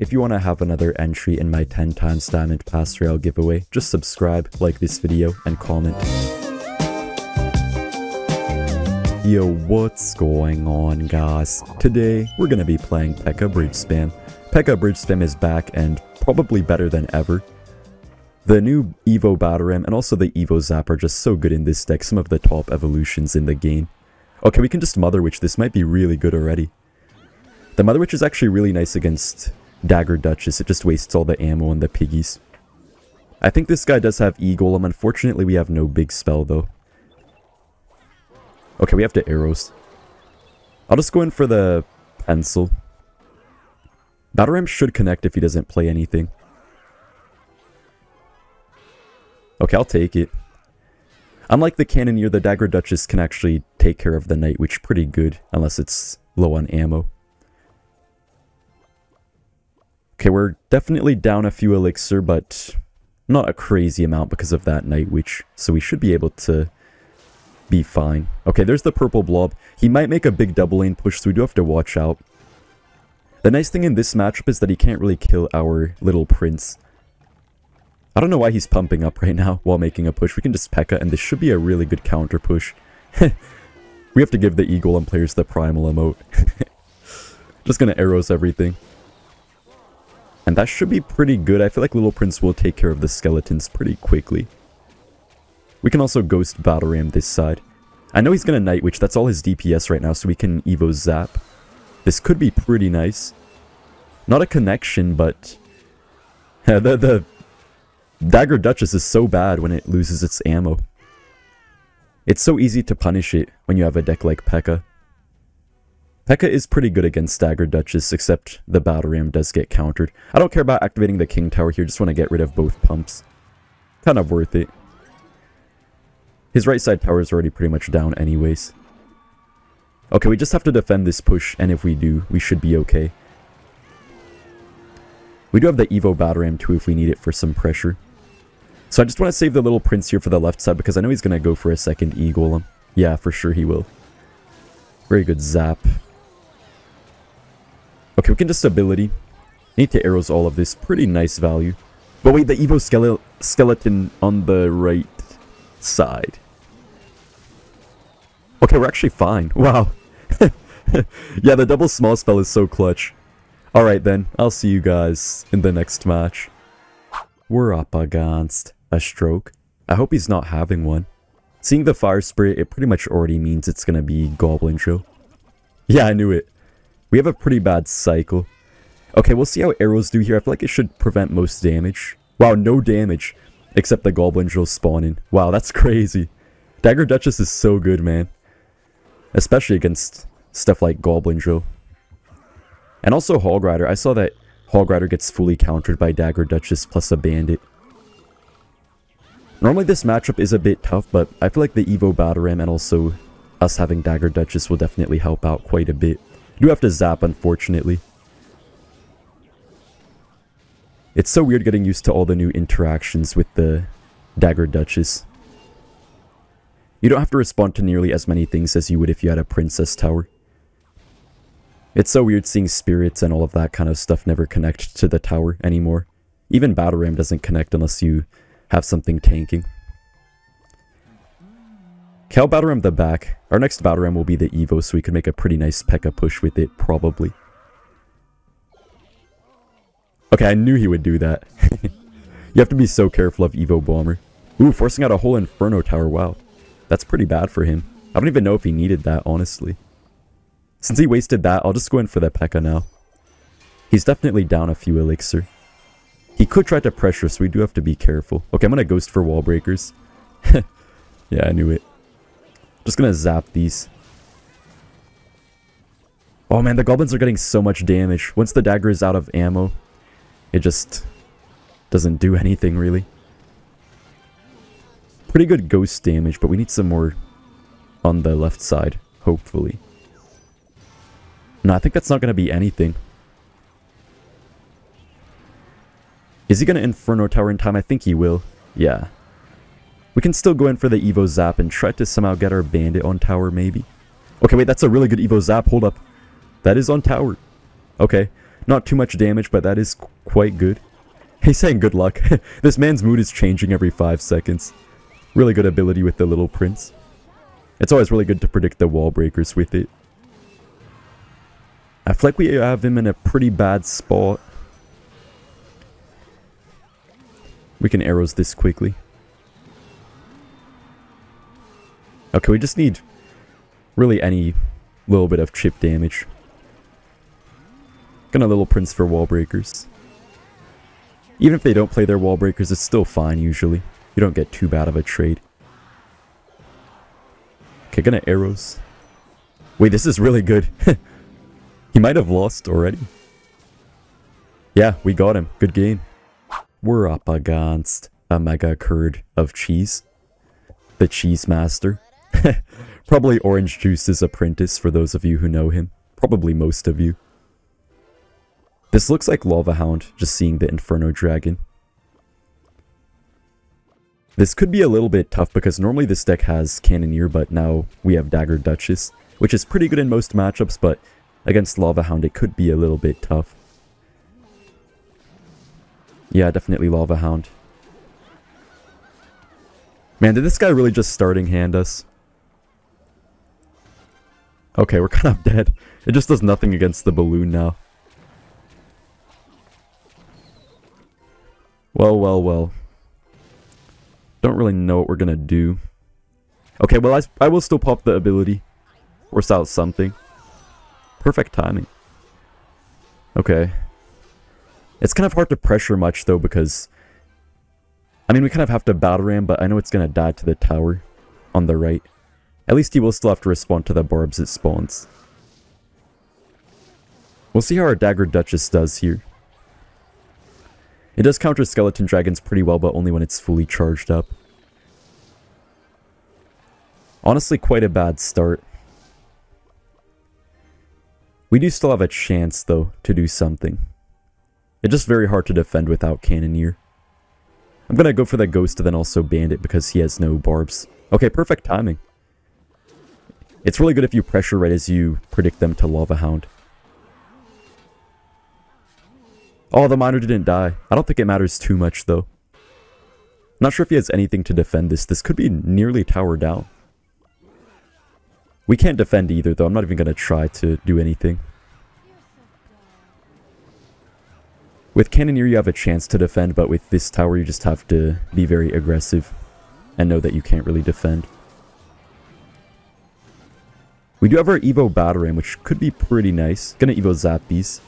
If you want to have another entry in my 10 times diamond Pass Royale giveaway, just subscribe, like this video, and comment. Yo, what's going on guys? Today, we're gonna be playing P.E.K.K.A. Bridge Spam. P.E.K.K.A. Bridge Spam is back and probably better than ever. The new Evo Battle Ram and also the Evo Zap are just so good in this deck, some of the top evolutions in the game. Okay, we can just Mother Witch, this might be really good already. The Mother Witch is actually really nice against Dagger Duchess, it just wastes all the ammo and the piggies. I think this guy does have E-Golem, unfortunately we have no big spell though. Okay, we have to arrows. I'll just go in for the pencil. Battle Ram should connect if he doesn't play anything. Okay, I'll take it. Unlike the Cannoneer, the Dagger Duchess can actually take care of the Night Witch pretty good, unless it's low on ammo. Okay, we're definitely down a few elixir, but not a crazy amount because of that Night Witch, so we should be able to be fine. Okay, there's the purple blob. He might make a big double lane push, so we do have to watch out. The nice thing in this matchup is that he can't really kill our little prince. I don't know why he's pumping up right now while making a push. We can just P.E.K.K.A. and this should be a really good counter push. we have to give the E-Golem players the primal emote. just gonna arrows everything. And that should be pretty good. I feel like Little Prince will take care of the skeletons pretty quickly. We can also Ghost Battle Ram this side. I know he's gonna Night Witch, that's all his DPS right now, so we can Evo Zap. This could be pretty nice. Not a connection, but... the, the Dagger Duchess is so bad when it loses its ammo. It's so easy to punish it when you have a deck like P.E.K.K.A. P.E.K.K.A. is pretty good against Dagger Duchess, except the Battle Ram does get countered. I don't care about activating the King Tower here, just want to get rid of both pumps. Kind of worth it. His right side tower is already pretty much down anyways. Okay, we just have to defend this push, and if we do, we should be okay. We do have the Evo Battle Ram too if we need it for some pressure. So I just want to save the little prince here for the left side because I know he's going to go for a second E-Golem. Yeah, for sure he will. Very good zap. Okay, we can just ability. Need to arrows all of this. Pretty nice value. But wait, the Evo skele skeleton on the right side. Okay, we're actually fine. Wow. yeah, the double small spell is so clutch. Alright then, I'll see you guys in the next match. We're up against a stroke. I hope he's not having one. Seeing the fire spirit, it pretty much already means it's gonna be Goblin Show. Yeah, I knew it. We have a pretty bad cycle. Okay, we'll see how arrows do here. I feel like it should prevent most damage. Wow, no damage. Except the Goblin Drill spawning. Wow, that's crazy. Dagger Duchess is so good, man. Especially against stuff like Goblin Drill. And also Hog Rider. I saw that Hog Rider gets fully countered by Dagger Duchess plus a Bandit. Normally this matchup is a bit tough, but I feel like the Evo Battle Ram and also us having Dagger Duchess will definitely help out quite a bit. You do have to zap, unfortunately. It's so weird getting used to all the new interactions with the Dagger Duchess. You don't have to respond to nearly as many things as you would if you had a Princess Tower. It's so weird seeing spirits and all of that kind of stuff never connect to the tower anymore. Even Battle Ram doesn't connect unless you have something tanking. Cal Battle Ram the back. Our next Battle Ram will be the Evo, so we can make a pretty nice P.E.K.K.A. push with it, probably. Okay, I knew he would do that. you have to be so careful of Evo Bomber. Ooh, forcing out a whole Inferno Tower, wow. That's pretty bad for him. I don't even know if he needed that, honestly. Since he wasted that, I'll just go in for the P.E.K.K.A. now. He's definitely down a few Elixir. He could try to pressure, so we do have to be careful. Okay, I'm gonna Ghost for Wall Breakers. yeah, I knew it. Just gonna zap these. Oh man, the goblins are getting so much damage. Once the dagger is out of ammo, it just doesn't do anything really. Pretty good ghost damage, but we need some more on the left side, hopefully. No, I think that's not going to be anything. Is he going to Inferno Tower in time? I think he will. Yeah. We can still go in for the Evo Zap and try to somehow get our Bandit on tower, maybe. Okay, wait, that's a really good Evo Zap. Hold up. That is on tower. Okay. Not too much damage, but that is quite good. He's saying good luck. this man's mood is changing every 5 seconds. Really good ability with the Little Prince. It's always really good to predict the wall breakers with it. I feel like we have him in a pretty bad spot. We can arrows this quickly. Okay, we just need really any little bit of chip damage. Gonna little prince for wall breakers. Even if they don't play their wall breakers, it's still fine usually. You don't get too bad of a trade. Okay, gonna arrows. Wait, this is really good. he might have lost already. Yeah, we got him. Good game. We're up against a mega curd of cheese. The cheese master. Probably Orange Juice's apprentice for those of you who know him. Probably most of you. This looks like Lava Hound, just seeing the Inferno Dragon. This could be a little bit tough because normally this deck has Cannoneer, but now we have Dagger Duchess, which is pretty good in most matchups, but against Lava Hound it could be a little bit tough. Yeah, definitely Lava Hound. Man, did this guy really just starting hand us? Okay, we're kind of dead. It just does nothing against the balloon now. Well, well, well. Don't really know what we're gonna do. Okay, well, I, I will still pop the ability. Force out something. Perfect timing. Okay. It's kind of hard to pressure much, though, because... I mean, we kind of have to battle ram, but I know it's gonna die to the tower on the right. At least he will still have to respond to the barbs it spawns. We'll see how our Dagger Duchess does here. It does counter Skeleton Dragons pretty well, but only when it's fully charged up. Honestly, quite a bad start. We do still have a chance, though, to do something. It's just very hard to defend without Cannoneer. I'm gonna go for the Ghost and then also Bandit because he has no barbs. Okay, perfect timing. It's really good if you pressure right as you predict them to Lava Hound. Oh, the miner didn't die. I don't think it matters too much, though. Not sure if he has anything to defend this. This could be nearly tower down. We can't defend either, though. I'm not even going to try to do anything. With Cannoneer, you have a chance to defend, but with this tower, you just have to be very aggressive and know that you can't really defend. We do have our Evo Ram, which could be pretty nice. Gonna Evo Zap these.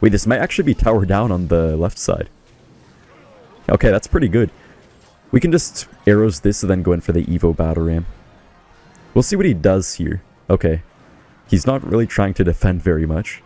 Wait, this might actually be tower down on the left side. Okay, that's pretty good. We can just arrows this and then go in for the Evo Ram. We'll see what he does here. Okay. He's not really trying to defend very much.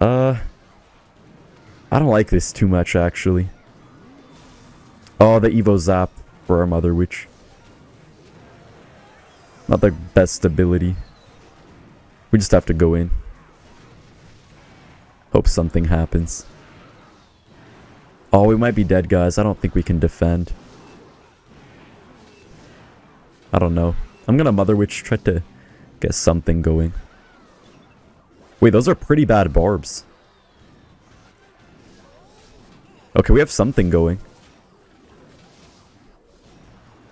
Uh... I don't like this too much, actually. Oh, the Evo Zap for our Mother Witch. Not the best ability. We just have to go in. Hope something happens. Oh, we might be dead, guys. I don't think we can defend. I don't know. I'm gonna Mother Witch try to get something going. Wait, those are pretty bad barbs. Okay, we have something going.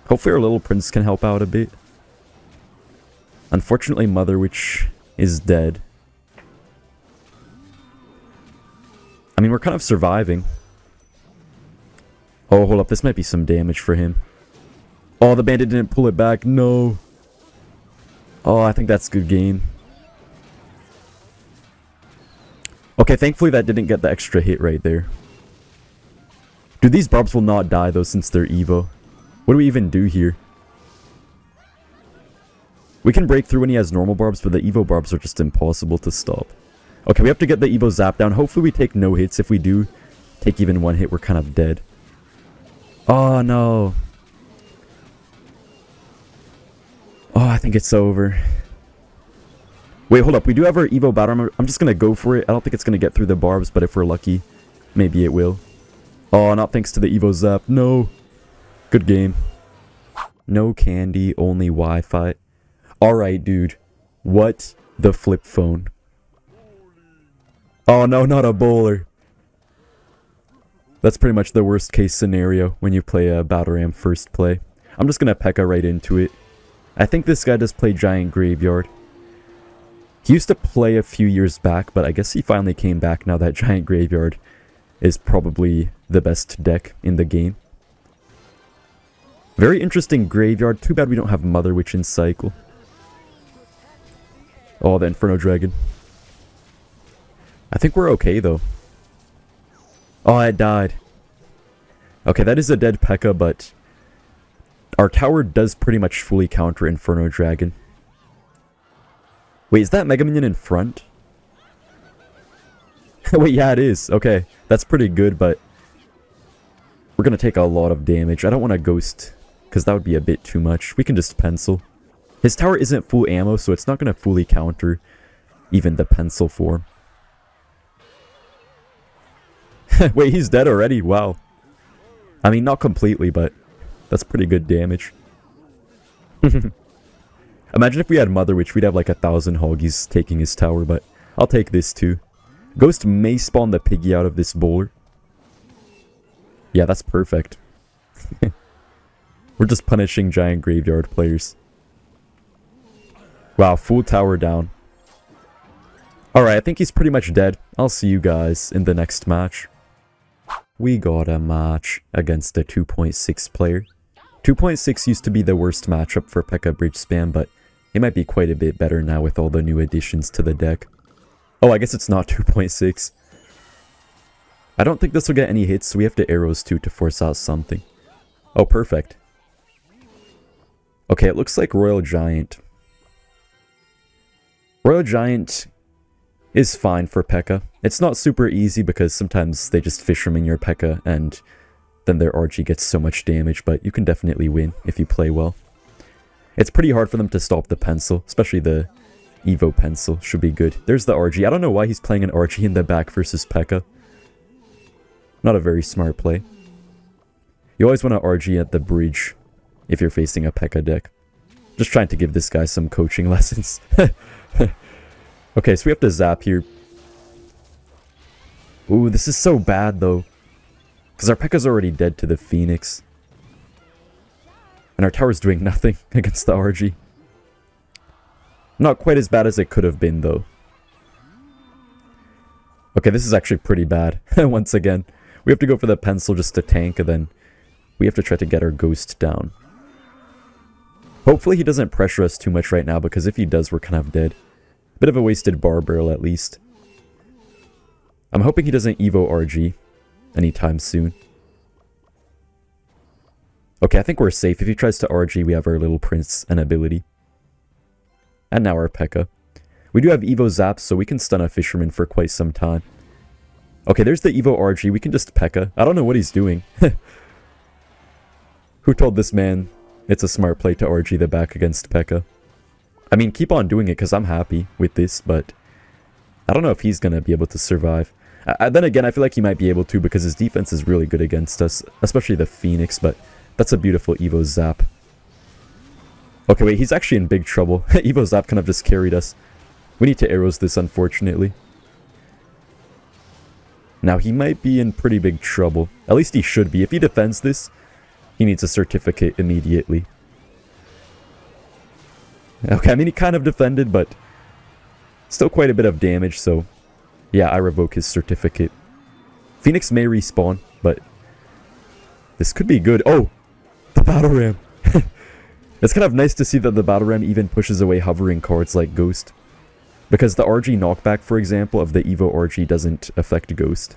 Hopefully our little prince can help out a bit. Unfortunately, Mother Witch is dead. I mean, we're kind of surviving. Oh, hold up. This might be some damage for him. Oh, the bandit didn't pull it back. No. Oh, I think that's good game. Okay, thankfully that didn't get the extra hit right there. Dude, these barbs will not die though since they're Evo. What do we even do here? We can break through when he has normal barbs, but the Evo barbs are just impossible to stop. Okay, we have to get the Evo Zap down. Hopefully we take no hits. If we do take even one hit, we're kind of dead. Oh, no. Oh, I think it's over. Wait, hold up. We do have our Evo Battle Ram. I'm just going to go for it. I don't think it's going to get through the barbs, but if we're lucky, maybe it will. Oh, not thanks to the Evo Zap. No. Good game. No candy, only Wi-Fi. Alright, dude. What the flip phone? Oh no, not a bowler. That's pretty much the worst case scenario when you play a Battle Ram first play. I'm just gonna Pekka right into it. I think this guy does play Giant Graveyard. He used to play a few years back, but I guess he finally came back now that Giant Graveyard is probably the best deck in the game. Very interesting graveyard. Too bad we don't have Mother Witch in cycle. Oh, the Inferno Dragon. I think we're okay, though. Oh, I died. Okay, that is a dead P.E.K.K.A, but... Our tower does pretty much fully counter Inferno Dragon. Wait, is that Mega Minion in front? Wait, yeah, it is. Okay, that's pretty good, but... We're gonna take a lot of damage. I don't want to Ghost, because that would be a bit too much. We can just Pencil. His tower isn't full ammo, so it's not gonna fully counter even the Pencil form. Wait, he's dead already? Wow. I mean, not completely, but that's pretty good damage. Imagine if we had Mother Witch, we'd have like a thousand Hoggies taking his tower, but I'll take this too. Ghost may spawn the Piggy out of this bowler. Yeah, that's perfect. We're just punishing Giant Graveyard players. Wow, full tower down. Alright, I think he's pretty much dead. I'll see you guys in the next match. We got a match against a 2.6 player. 2.6 used to be the worst matchup for P.E.K.K.A Bridge Spam, but it might be quite a bit better now with all the new additions to the deck. Oh, I guess it's not 2.6. I don't think this will get any hits, so we have to arrows too to force out something. Oh, perfect. Okay, it looks like Royal Giant. Royal Giant is fine for P.E.K.K.A. It's not super easy because sometimes they just Fisherman your P.E.K.K.A. and then their RG gets so much damage, but you can definitely win if you play well. It's pretty hard for them to stop the pencil, especially the Evo pencil should be good. There's the RG. I don't know why he's playing an RG in the back versus P.E.K.K.A. Not a very smart play. You always want to RG at the bridge if you're facing a P.E.K.K.A deck. Just trying to give this guy some coaching lessons. Okay, so we have to zap here. Ooh, this is so bad, though. Because our P.E.K.K.A's already dead to the Phoenix. And our tower's doing nothing against the RG. Not quite as bad as it could have been, though. Okay, this is actually pretty bad. Once again. We have to go for the pencil just to tank, and then we have to try to get our ghost down. Hopefully he doesn't pressure us too much right now, because if he does, we're kind of dead. Bit of a wasted bar barrel at least. I'm hoping he doesn't Evo RG anytime soon. Okay, I think we're safe. If he tries to RG, we have our little prince and ability. And now our P.E.K.K.A. We do have Evo Zaps, so we can stun a Fisherman for quite some time. Okay, there's the Evo RG. We can just P.E.K.K.A. I don't know what he's doing. Who told this man it's a smart play to RG the back against P.E.K.K.A.? I mean, keep on doing it because I'm happy with this, but I don't know if he's going to be able to survive. Then again, I feel like he might be able to because his defense is really good against us, especially the Phoenix, but that's a beautiful Evo Zap. Okay, wait, he's actually in big trouble. Evo Zap kind of just carried us. We need to arrows this, unfortunately. Now, he might be in pretty big trouble. At least he should be. If he defends this, he needs a certificate immediately. Okay, I mean, he kind of defended, but still quite a bit of damage, so yeah, I revoke his certificate. Phoenix may respawn, but this could be good. Oh, the Battle Ram. it's kind of nice to see that the Battle Ram even pushes away hovering cards like Ghost. Because the RG knockback, for example, of the Evo RG doesn't affect Ghost.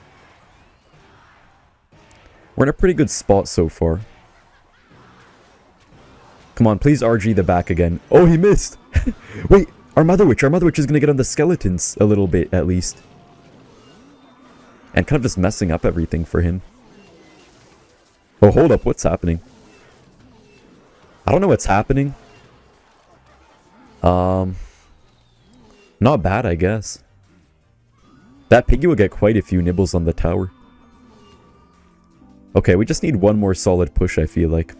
We're in a pretty good spot so far. Come on, please RG the back again. Oh, he missed! Wait, our Mother Witch, our Mother Witch is gonna get on the skeletons a little bit, at least. And kind of just messing up everything for him. Oh, hold up, what's happening? I don't know what's happening. Um... Not bad, I guess. That piggy will get quite a few nibbles on the tower. Okay, we just need one more solid push, I feel like.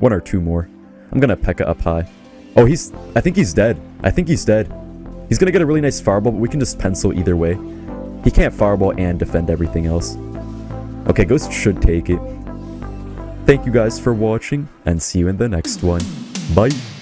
One or two more. I'm gonna P.E.K.K.A up high. Oh, he's... I think he's dead. I think he's dead. He's gonna get a really nice fireball, but we can just pencil either way. He can't fireball and defend everything else. Okay, Ghost should take it. Thank you guys for watching, and see you in the next one. Bye!